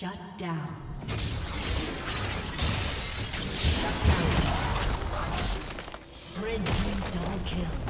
Shut down. Shut down. Red double kill.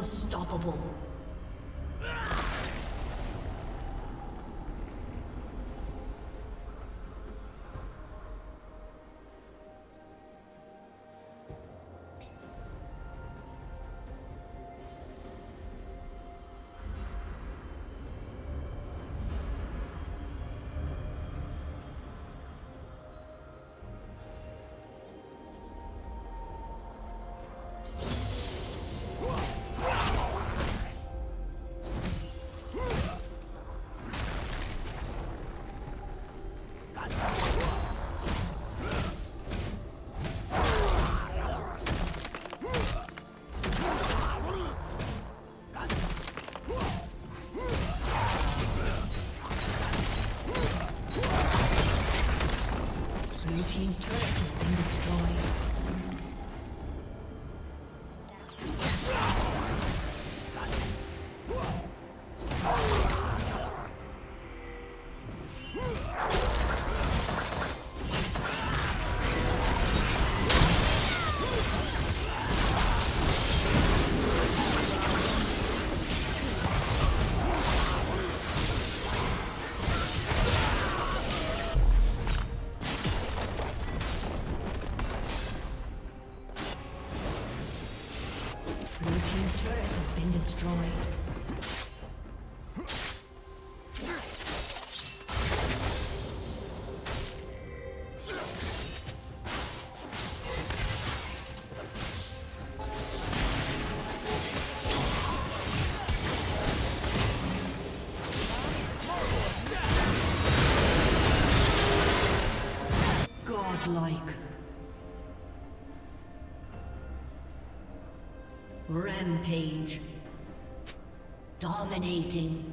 Unstoppable. Rampage. Dominating.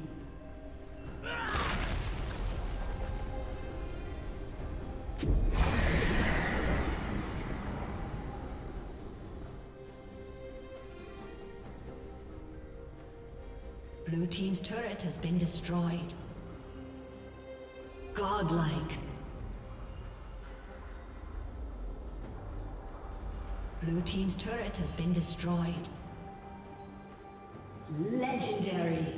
Blue Team's turret has been destroyed. Godlike. Blue Team's turret has been destroyed. Legendary.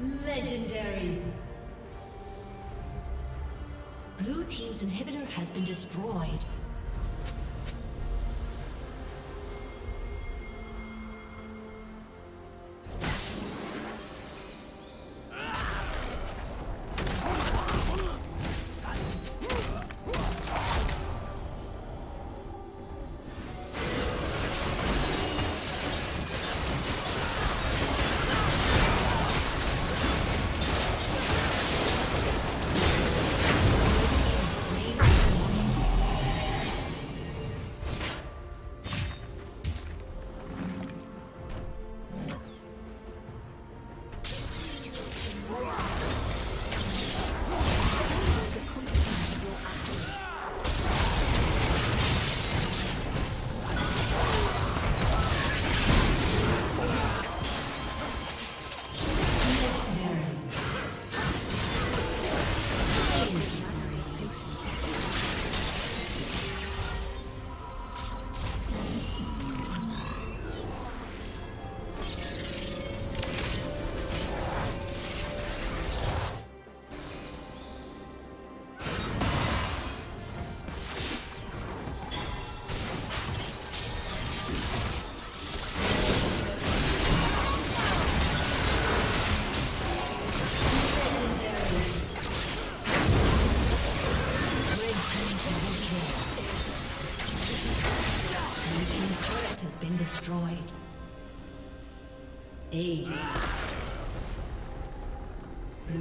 Legendary. Blue Team's inhibitor has been destroyed.